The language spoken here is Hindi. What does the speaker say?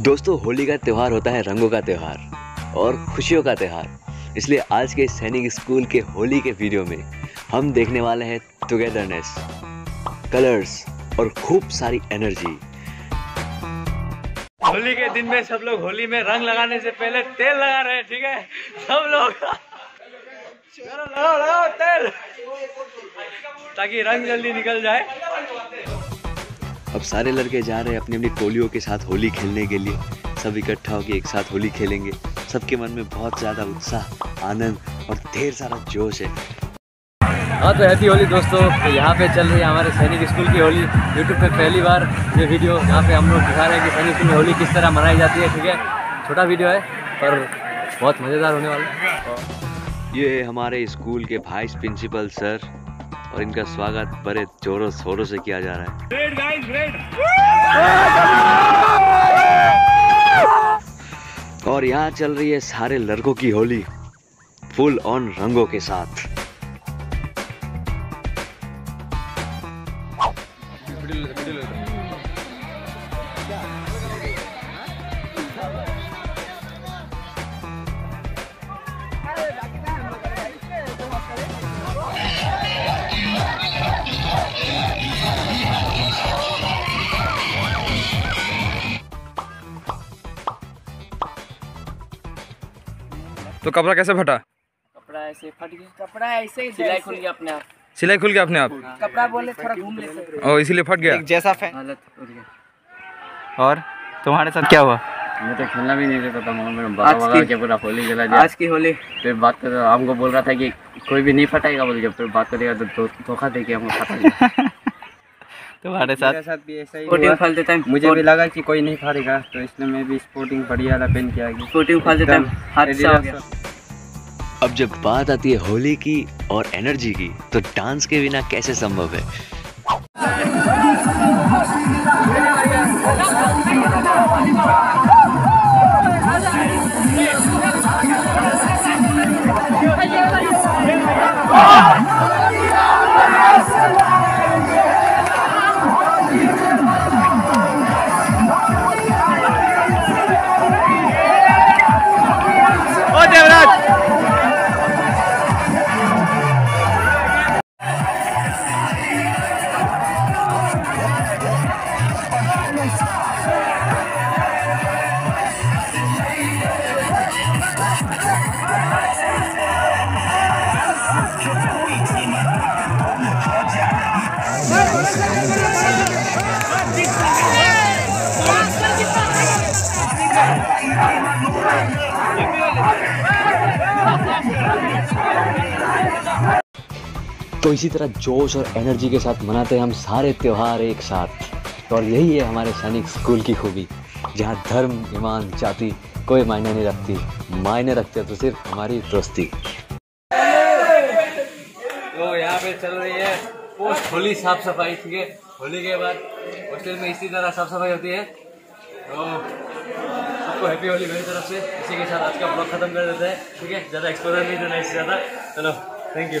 दोस्तों, होली का त्यौहार होता है रंगों का त्यौहार और खुशियों का त्यौहार। इसलिए आज के सैनिक स्कूल के होली के वीडियो में हम देखने वाले हैं टुगेदरनेस कलर्स और खूब सारी एनर्जी होली के दिन में सब लोग होली में रंग लगाने से पहले तेल लगा रहे हैं, ठीक है? सब लोग। लगाओ लगाओ तेल। ताकि रंग जल्दी निकल जाए। अब सारे लड़के जा रहे हैं अपनी अपनी टोलियों के साथ होली खेलने के लिए। सब इकट्ठा होकर एक साथ होली खेलेंगे। सबके मन में बहुत ज़्यादा उत्साह आनंद और ढेर सारा जोश है। हाँ तो हैप्पी होली दोस्तों तो यहाँ पे चल रही है हमारे सैनिक स्कूल की होली। यूट्यूब पे पहली बार ये वीडियो यहाँ पे हम लोग दिखा रहे हैं कि सैनिक स्कूल में होली किस तरह मनाई जाती है ठीक है? छोटा वीडियो है पर बहुत मज़ेदार होने वाला है। ये हमारे स्कूल के वाइस प्रिंसिपल सर और इनका स्वागत बड़े जोरों शोरों से किया जा रहा है। और यहाँ चल रही है सारे लड़कों की होली फुल ऑन रंगों के साथ। तो कपड़ा कैसे फटा? कपड़ा ऐसे फट गया। कपड़ा ऐसे ही सिलाई खुल गया अपने आप। सिलाई खुल गया अपने आप? कपड़ा बोले थोड़ा घूम लेते और इसीलिए फट गया। जैसा फ़ैन हालत और तुम्हारे साथ क्या हुआ? मैं तो खेलना भी नहीं देता था मैंने बड़ा बड़ा के पूरा होली जला दिया। आज की होली। फिर बात कर हमको बोल रहा था कि कोई भी नहीं फटाएगा बोल के फिर बात करेगा तो धोखा दे के हमको फटा दिया तुम्हारे साथ मेरे साथ भी ऐसा ही स्पोर्टिंग हुआ खेलते टाइम मुझे भी लगा कि कोई नहीं फाड़ेगा तो इसलिए मैं भी स्पोर्टिंग बढ़िया वाला पहन के आ गई स्पोर्टिंग टाइम हादसा हो गया अब जब बात आती है होली की और एनर्जी की तो डांस के बिना कैसे संभव है ओ तो इसी तरह जोश और एनर्जी के साथ मनाते हैं हम सारे त्यौहार एक साथ। और यही है हमारे सैनिक स्कूल की खूबी, जहाँ धर्म, ईमान, जाति कोई मायने नहीं रखती। मायने रखते तो सिर्फ़ हमारी दोस्ती। तो यहाँ पे चल रही है पोस्ट होली साफ़ सफ़ाई ठीक है? होली के बाद हॉस्टल में इसी तरह साफ़ सफ़ाई होती है। तो सबको हैप्पी होली मेरी तरफ़ से। इसी के साथ आज का ब्लॉग खत्म कर देते हैं, ठीक है? ज़्यादा एक्सपोजर नहीं देना इससे ज़्यादा। चलो थैंक यू